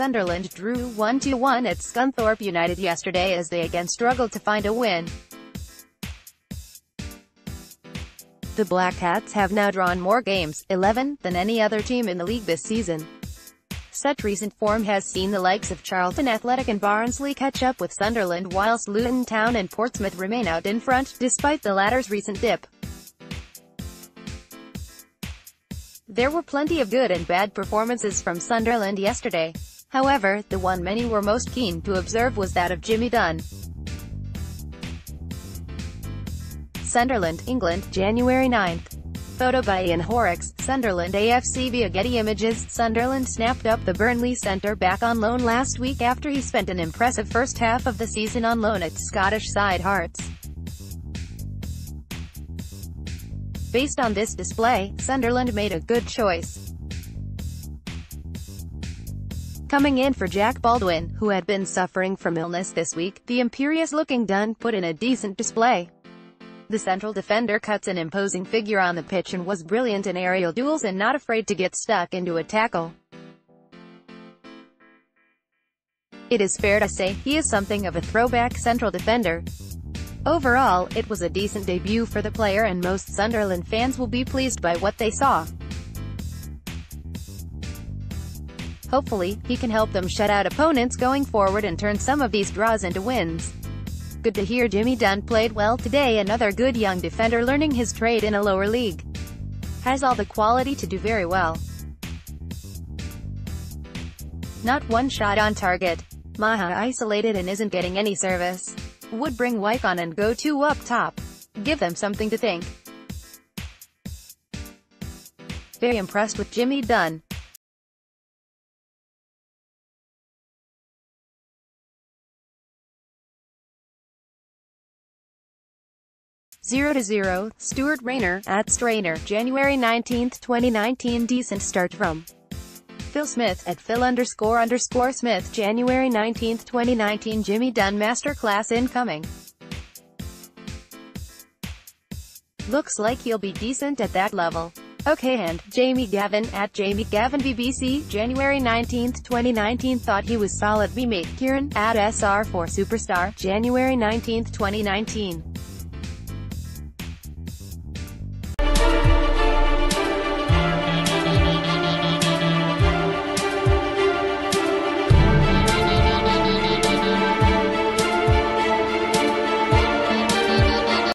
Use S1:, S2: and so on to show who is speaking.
S1: Sunderland drew 1-1 at Scunthorpe United yesterday as they again struggled to find a win. The Black Cats have now drawn more games, 11, than any other team in the league this season. Such recent form has seen the likes of Charlton Athletic and Barnsley catch up with Sunderland whilst Luton Town and Portsmouth remain out in front, despite the latter's recent dip. There were plenty of good and bad performances from Sunderland yesterday. However, the one many were most keen to observe was that of Jimmy Dunne. Sunderland, England, January 9. Photo by Ian Horrocks, Sunderland AFC via Getty Images. Sunderland snapped up the Burnley centre-back on loan last week after he spent an impressive first half of the season on loan at Scottish side Hearts. Based on this display, Sunderland made a good choice. Coming in for Jack Baldwin, who had been suffering from illness this week, the imperious-looking Dunne put in a decent display. The central defender cuts an imposing figure on the pitch and was brilliant in aerial duels and not afraid to get stuck into a tackle. It is fair to say, he is something of a throwback central defender. Overall, it was a decent debut for the player and most Sunderland fans will be pleased by what they saw. Hopefully, he can help them shut out opponents going forward and turn some of these draws into wins. Good to hear Jimmy Dunne played well today another good young defender learning his trade in a lower league. Has all the quality to do very well. Not one shot on target. Maja isolated and isn't getting any service. Would bring Wyke on and go two up top. Give them something to think. Very impressed with Jimmy Dunne. 0-0, Stuart Rayner, at Strainer, January 19, 2019 Decent start from Phil Smith, at Phil underscore underscore Smith, January 19, 2019 Jimmy Dunne Masterclass incoming. Looks like he'll be decent at that level. Okay and, Jamie Gavin, at Jamie Gavin BBC, January 19, 2019 Thought he was solid We meet Kieran, at SR4 Superstar, January 19, 2019